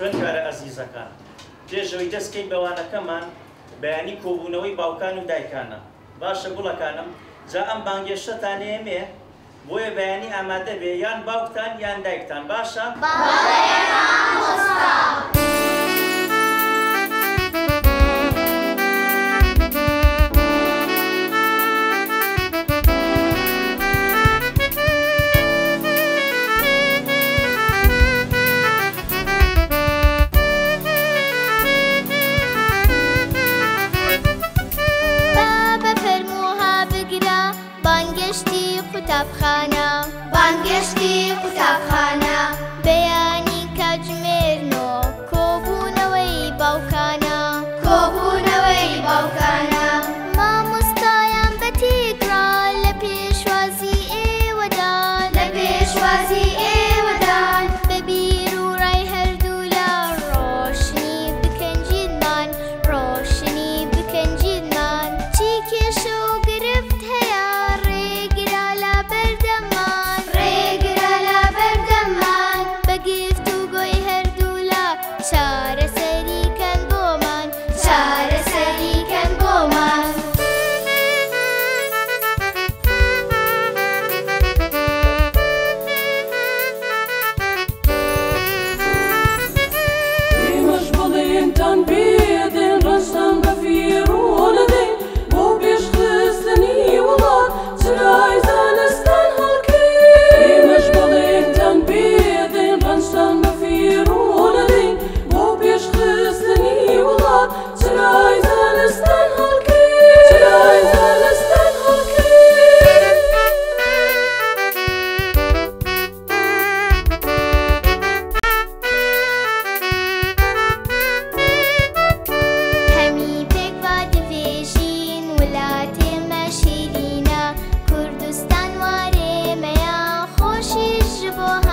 خوێندکارە ئەزیزەکان پێشەوەی دەستکەی بەوانەکەمان بەیانی کۆبوونەوەی باوکان و دایکانە باشە گوڵەکانم جا ئەم بانگێشتتان ئێمێ بۆیە بەیانی ئامادە بێ یان باوکتان یان دایکتان باشە؟ ta prana. for